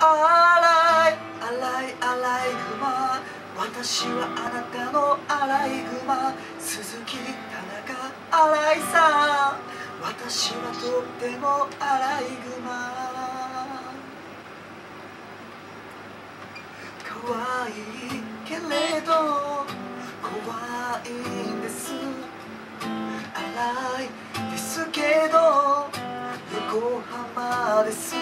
アライアライアライグマ。私はあなたのアライグマ。鈴木田中アイさん。私はとってもアライグマ。可愛いけれど怖いんです。荒いですけど横浜です。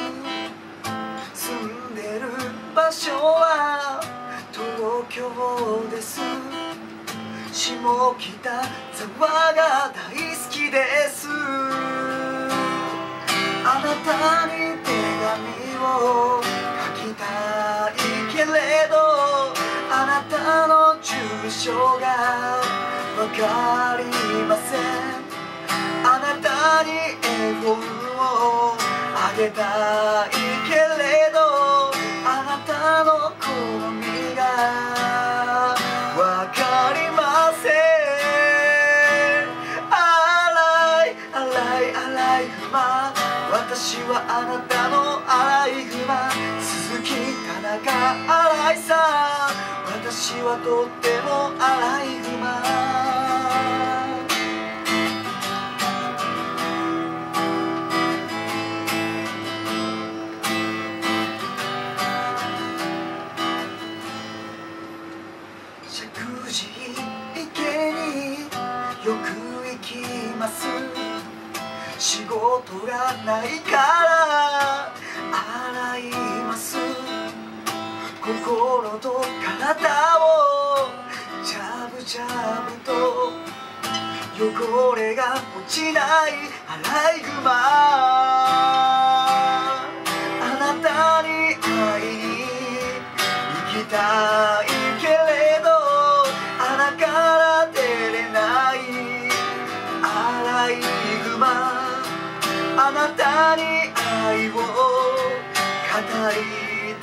場所は東京です。下北沢が大好きです。あなたに手紙を書きたいけれどあなたの住所がわかりません。あなたに絵本をあげたいけれどいあらいグマ私はあなたのアライグマ鈴木田中新井さん私はとってもアライグマ石神井池によく仕事がないから洗います。心と体をジャブジャブと汚れが落ちないアライグマあなたに会いに行きたいけれど穴から出れないアライグマあなたに愛を語り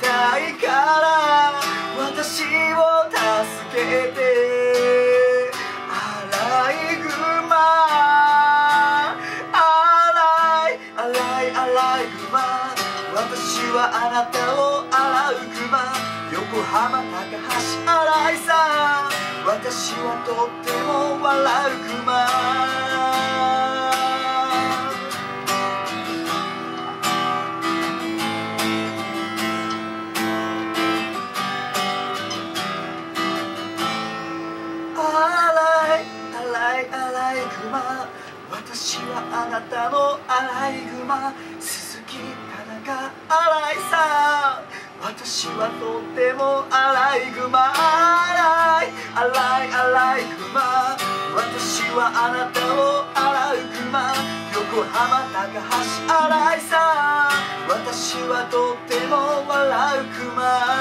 たいから私を助けてアライグマアライアライアライグマ私はあなたを洗うグマ横浜高橋新井さん私はとっても笑うグマ。マ私はあなたのアライグマ鈴木田中新井さん。私はとってもアライグマあらいあらいあらいグマ。私はあなたを洗うグマ横浜高橋新井さん。私はとっても笑うクマ。